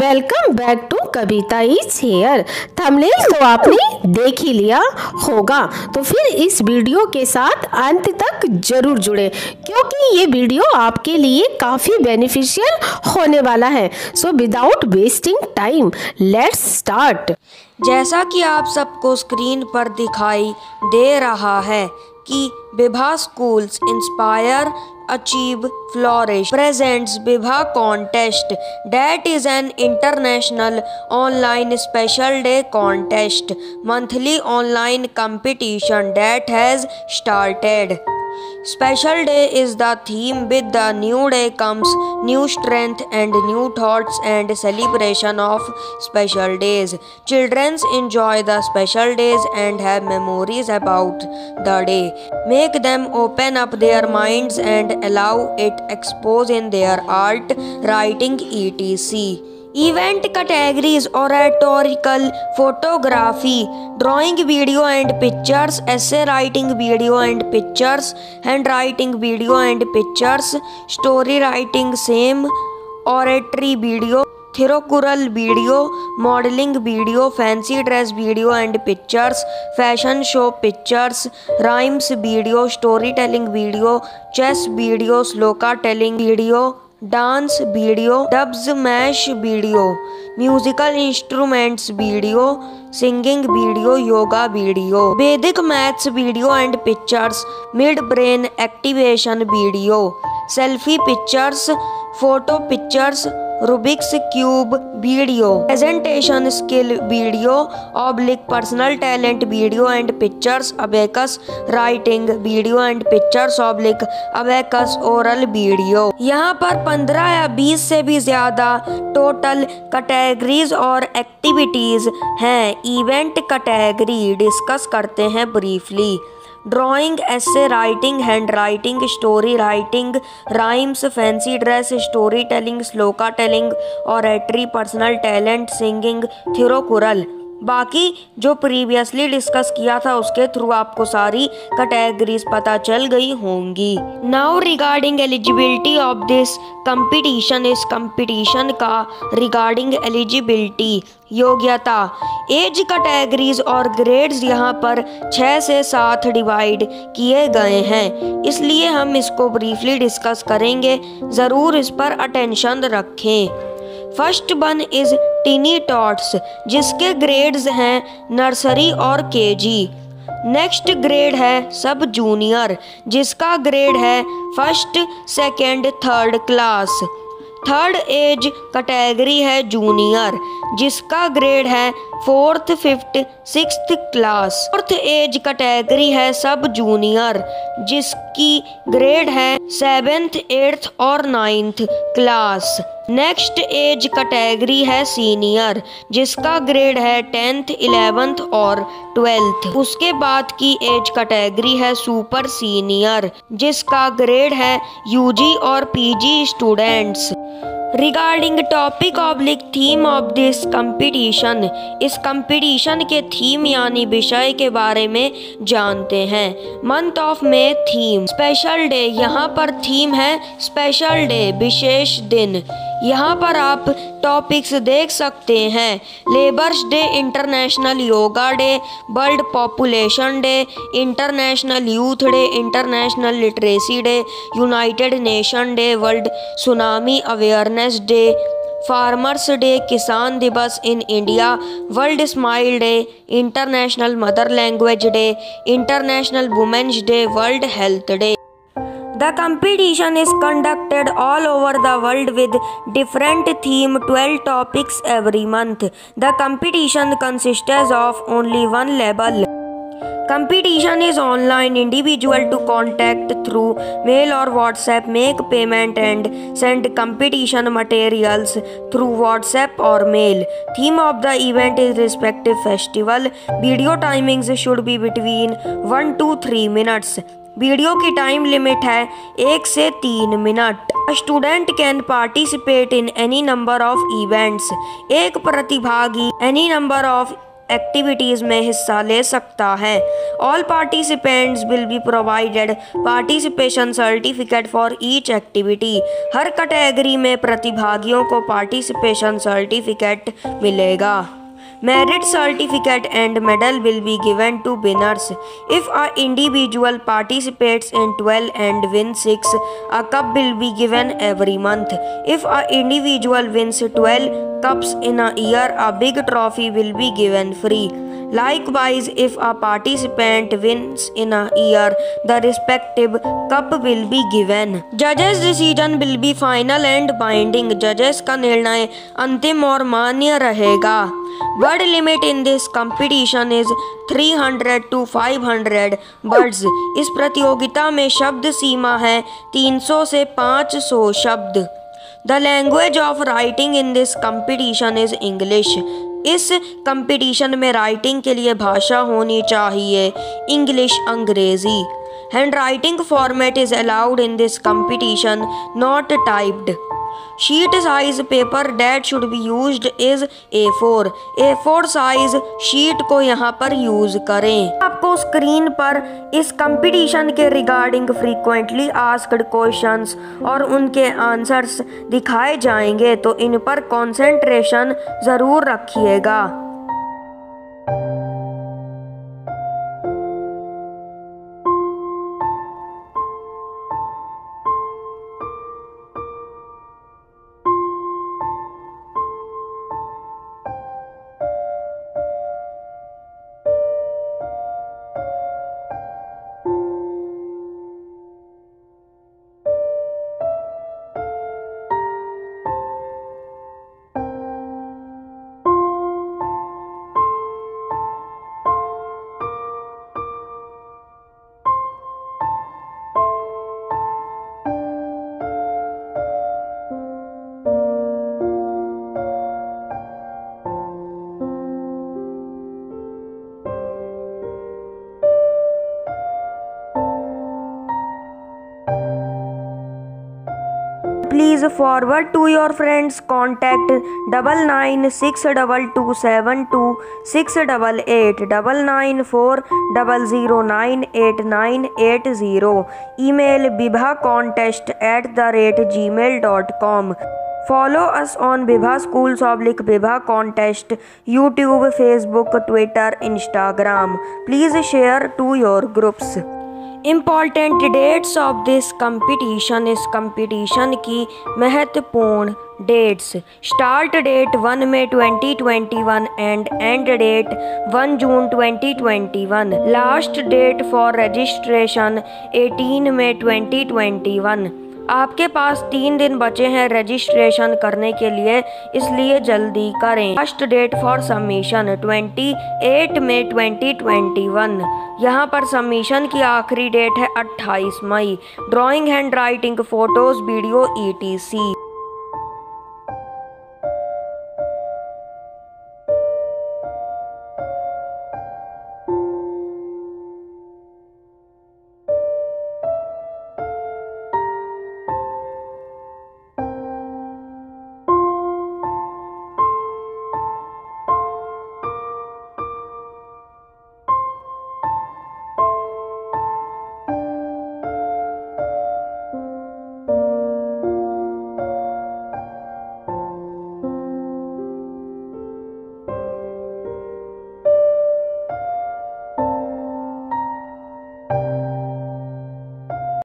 Welcome back to Kavita is here thumbnail तो आपने देख ही लिया होगा तो फिर इस वीडियो के साथ अंत तक जरूर जुड़े क्योंकि ये वीडियो आपके लिए काफ़ी बेनिफिशियल होने वाला है so without wasting time let's start जैसा कि आप सबको स्क्रीन पर दिखाई दे रहा है कि Vibha schools inspire achieve flourish presents Vibha contest date is an international online special day contest monthly online competition date has started Special Day is the theme with the new day comes new strength and new thoughts and celebration of special days. Children enjoy the special days and have memories about the day. Make them open up their minds and allow it expose in their art, writing, etc. Event categories oratorical photography drawing video and pictures essay writing video and pictures hand writing video and pictures story writing same oratory video Thirukkural video modelling video fancy dress video and pictures fashion show pictures rhymes video story telling video chess video shloka telling video dance video Dubsmash video musical instruments video singing video yoga video Vedic maths video and pictures mid brain activation video selfie pictures photo pictures Rubik's cube video presentation skill video oblique personal talent video and pictures abacus writing video and pictures oblique abacus oral video यहाँ पर पंद्रह या बीस से भी ज़्यादा total categories और activities हैं इवेंट कैटेगरी डिस्कस करते हैं briefly drawing essay writing hand writing story writing rhymes fancy dress story telling shloka telling और एट्री पर्सनल टैलेंट सिंगिंग थिरोकुरल बाकी जो प्रीवियसली डिस्कस किया था उसके थ्रू आपको सारी कैटेगरीज पता चल गई होंगी now regarding eligibility of this competition इस कंपटीशन का रिगार्डिंग एलिजिबिलिटी योग्यता एज कैटेगरीज और ग्रेड्स यहाँ पर छः से सात डिवाइड किए गए हैं इसलिए हम इसको ब्रीफली डिस्कस करेंगे ज़रूर इस पर अटेंशन रखें first one is tiny tots जिसके ग्रेड्स हैं नर्सरी और केजी नेक्स्ट ग्रेड है सब जूनियर जिसका ग्रेड है first second third class third age category है जूनियर जिसका ग्रेड है fourth fifth sixth class fourth age category है सब जूनियर जिसकी ग्रेड है सेवेंथ एट्थ और ninth class next age category है सीनियर जिसका ग्रेड है टेंथ इलेवेंथ और ट्वेल्थ उसके बाद की एज कैटेगरी है सुपर सीनियर जिसका ग्रेड है यूजी और PG students regarding topic oblique theme of this competition इस कंपटीशन के थीम यानी विषय के बारे में जानते हैं month of May theme special day यहाँ पर थीम है स्पेशल डे विशेष दिन यहाँ पर आप टॉपिक्स देख सकते हैं labours day international yoga day world population day international youth day international literacy day united nation day world tsunami awareness Day, Farmers Day, Kisan Diwas in India, World Smile Day, International Mother Language Day, International Women's Day, World Health Day. The competition is conducted all over the world with different theme, 12 topics every month. The competition consists of only one label. Competition is online. Individual to contact through mail or WhatsApp, make payment and send competition materials through WhatsApp or mail. Theme of the event is respective festival. Video timings should be between 1 to 3 minutes. Video की time limit है एक से तीन minute student can participate in any number of events एक प्रतिभागी any number of activities में हिस्सा ले सकता है all participants will be provided participation certificate for each activity her category में प्रतिभागियों को पार्टिसिपेशन सर्टिफिकेट मिलेगा Merit certificate and medal will be given to winners. If an individual participates in 12 and wins 6, a cup will be given every month. If an individual wins 12 cups in a year, a big trophy will be given free. Likewise, if a participant wins in a year, the respective cup will be given. Judges' decision will be final and binding. Judges का निर्णय अंतिम और मान्य रहेगा word limit in this competition is 300 to 500 words इस प्रतियोगिता में शब्द सीमा है 300 से 500 शब्द the language of writing in this competition is English इस कंपटीशन में राइटिंग के लिए भाषा होनी चाहिए इंग्लिश अंग्रेज़ी hand writing format is allowed in this competition not typed sheet size paper size should be use is A four A four size sheet को यहाँ पर यूज करें आपको स्क्रीन पर इस कंपटीशन के रिगार्डिंग फ्रीक्वेंटली आस्क्ड क्वेश्चन और उनके आंसर्स दिखाए जाएंगे तो इन पर कॉन्सेंट्रेशन ज़रूर रखिएगा please forward to your friends contact double zero nine eight nine eight zero. email bibha contest at the rate gmail.com Follow us on Bibha Schools Oblique Bibha Contest, YouTube, Facebook, Twitter, Instagram. Please share to your groups. Important dates of this competition इस competition की महत्वपूर्ण dates start date 1 May 2021 and end date 1 June 2021 last date for registration 18 मई 2021 आपके पास तीन दिन बचे हैं registration करने के लिए इसलिए जल्दी करें फर्स्ट डेट फॉर सबमिशन 28 मई 2021 यहाँ पर सबमिशन की आखिरी डेट है 28 मई drawing hand writing photos video ई